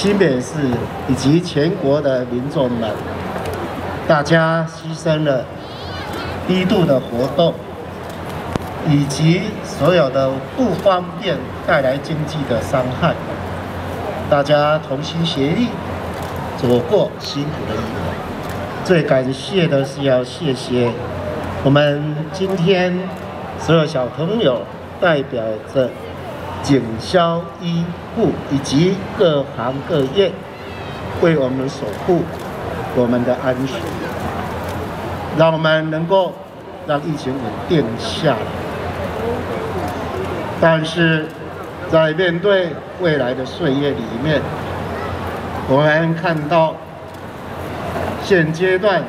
新北市以及全国的民众们，大家牺牲了低度的活动，以及所有的不方便带来经济的伤害，大家同心协力走过辛苦的一年。最感谢的是要谢谢我们今天所有小朋友代表着。警消、医护以及各行各业为我们守护我们的安全，让我们能够让疫情稳定下来。但是在面对未来的岁月里面，我们看到现阶段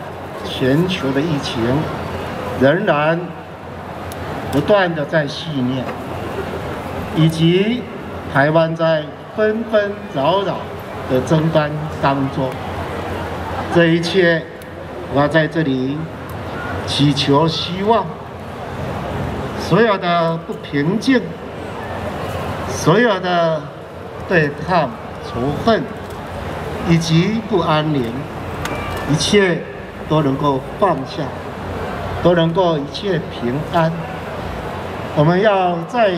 全球的疫情仍然不断的在肆虐。以及台湾在纷纷扰扰的争端当中，这一切，我要在这里祈求希望，所有的不平静，所有的对抗仇恨以及不安宁，一切都能够放下，都能够一切平安。我们要在。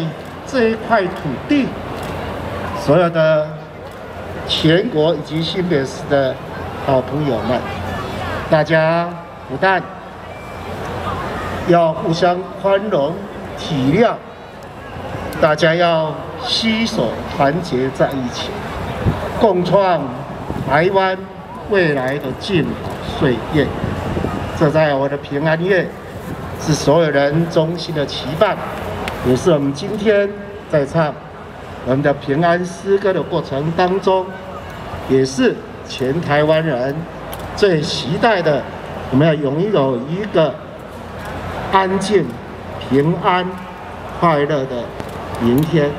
这一块土地，所有的全国以及新北市的好朋友们，大家不但要互相宽容体谅，大家要携手团结在一起，共创台湾未来的静好岁月。这在我的平安夜，是所有人衷心的期盼。也是我们今天在唱我们的平安诗歌的过程当中，也是全台湾人最期待的，我们要拥有一个安静、平安、快乐的明天。